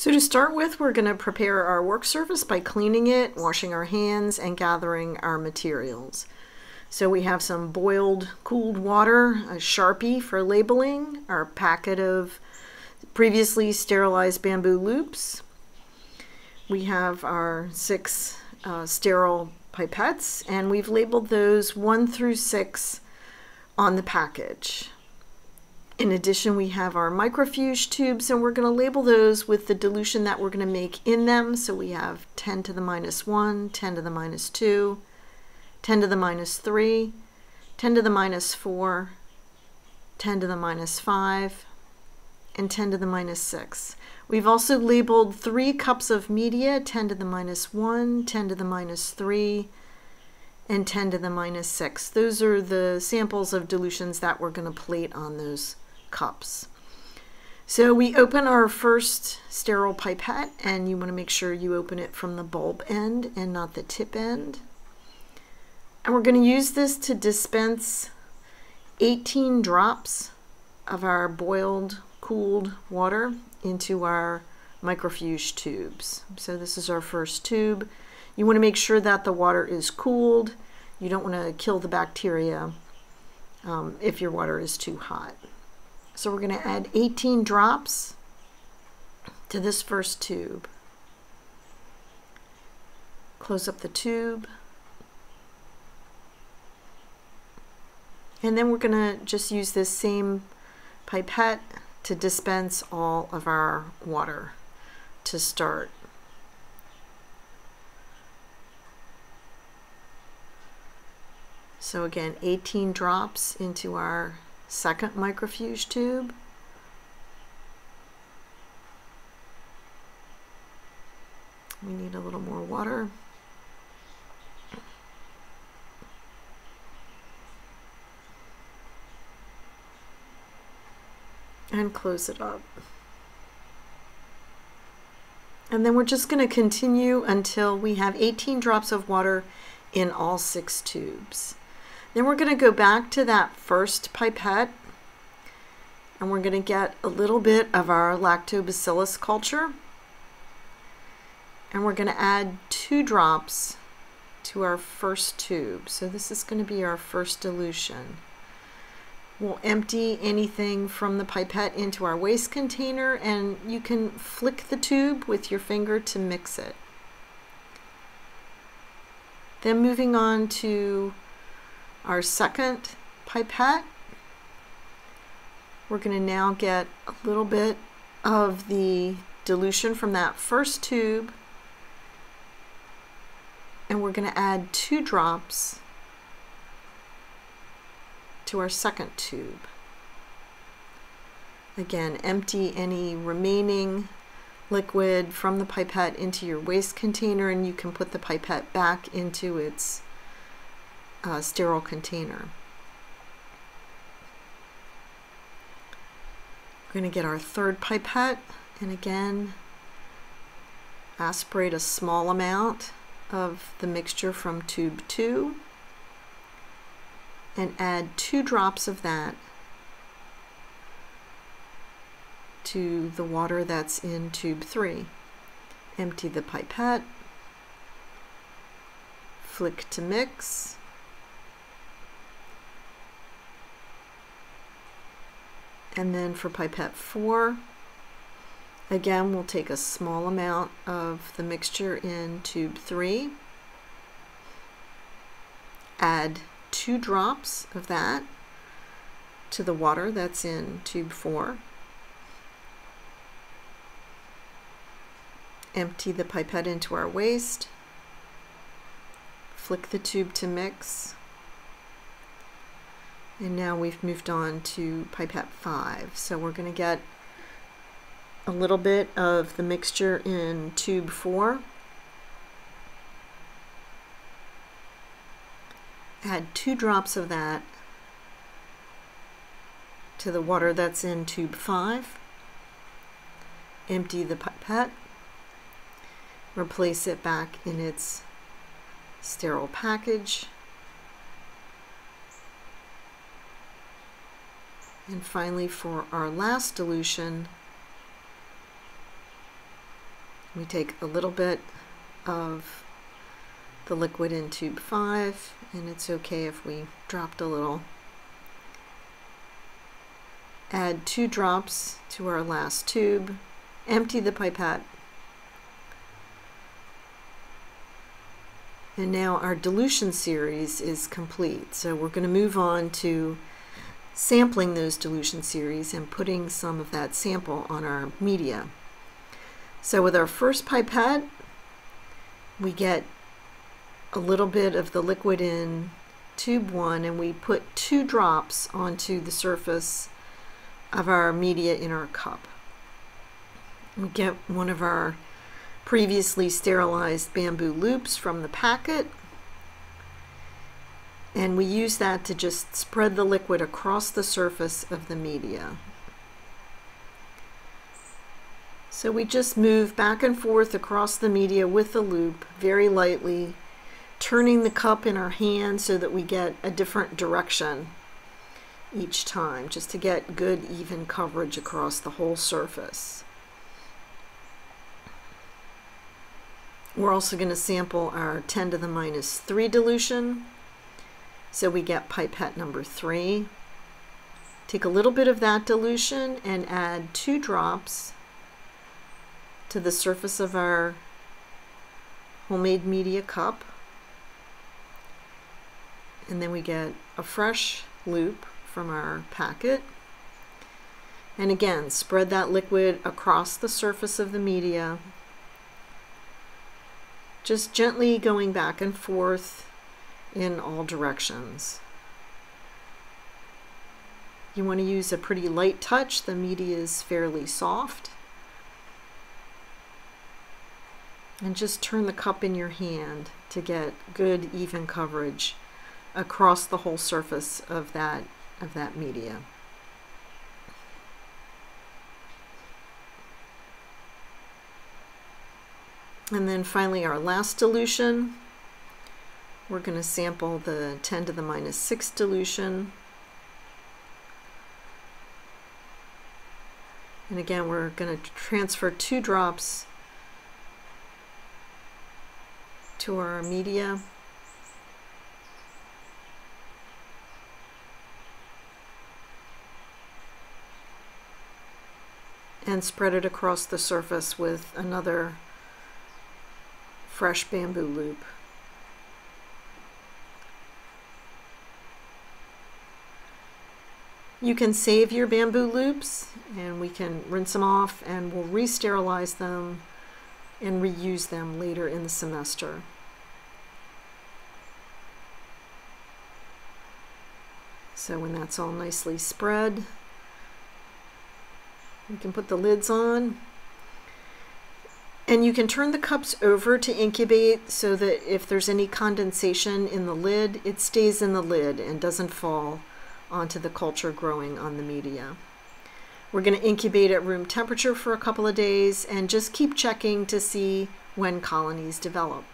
So to start with, we're going to prepare our work surface by cleaning it, washing our hands, and gathering our materials. So we have some boiled cooled water, a Sharpie for labeling, our packet of previously sterilized bamboo loops. We have our six uh, sterile pipettes and we've labeled those one through six on the package. In addition, we have our microfuge tubes and we're going to label those with the dilution that we're going to make in them. So we have 10 to the minus 1, 10 to the minus 2, 10 to the minus 3, 10 to the minus 4, 10 to the minus 5, and 10 to the minus 6. We've also labeled three cups of media, 10 to the minus 1, 10 to the minus 3, and 10 to the minus 6. Those are the samples of dilutions that we're going to plate on those cups. So we open our first sterile pipette and you want to make sure you open it from the bulb end and not the tip end. And we're going to use this to dispense 18 drops of our boiled cooled water into our microfuge tubes. So this is our first tube. You want to make sure that the water is cooled. You don't want to kill the bacteria um, if your water is too hot. So we're going to add 18 drops to this first tube. Close up the tube. And then we're going to just use this same pipette to dispense all of our water to start. So again, 18 drops into our second microfuge tube. We need a little more water. and close it up. And then we're just going to continue until we have 18 drops of water in all six tubes. Then we're going to go back to that first pipette and we're going to get a little bit of our lactobacillus culture and we're going to add two drops to our first tube. So this is going to be our first dilution. We'll empty anything from the pipette into our waste container and you can flick the tube with your finger to mix it. Then moving on to our second pipette, we're going to now get a little bit of the dilution from that first tube and we're going to add two drops to our second tube. Again, empty any remaining liquid from the pipette into your waste container and you can put the pipette back into its uh, sterile container. We're going to get our third pipette and again aspirate a small amount of the mixture from tube 2 and add two drops of that to the water that's in tube 3. Empty the pipette, flick to mix, and then for pipette 4, again we'll take a small amount of the mixture in tube 3, add two drops of that to the water that's in tube 4. Empty the pipette into our waste. Flick the tube to mix. And now we've moved on to pipette 5. So we're going to get a little bit of the mixture in tube 4 add two drops of that to the water that's in tube 5. Empty the pipette. Replace it back in its sterile package. And finally for our last dilution, We take a little bit of the liquid in tube 5 and it's okay if we dropped a little. Add two drops to our last tube, empty the pipette, and now our dilution series is complete. So we're going to move on to sampling those dilution series and putting some of that sample on our media. So with our first pipette, we get a little bit of the liquid in tube one and we put two drops onto the surface of our media in our cup. We get one of our previously sterilized bamboo loops from the packet and we use that to just spread the liquid across the surface of the media. So we just move back and forth across the media with the loop very lightly, turning the cup in our hand so that we get a different direction each time, just to get good even coverage across the whole surface. We're also going to sample our 10 to the minus 3 dilution. So we get pipette number three. Take a little bit of that dilution and add two drops to the surface of our homemade media cup. And then we get a fresh loop from our packet. And again, spread that liquid across the surface of the media, just gently going back and forth in all directions. You want to use a pretty light touch. The media is fairly soft. And just turn the cup in your hand to get good even coverage across the whole surface of that of that media. And then finally our last dilution. We're going to sample the 10 to the minus 6 dilution. And again, we're going to transfer two drops to our media. And spread it across the surface with another fresh bamboo loop. You can save your bamboo loops and we can rinse them off and we'll re-sterilize them and reuse them later in the semester. So when that's all nicely spread, we can put the lids on. And you can turn the cups over to incubate so that if there's any condensation in the lid, it stays in the lid and doesn't fall onto the culture growing on the media. We're going to incubate at room temperature for a couple of days and just keep checking to see when colonies develop.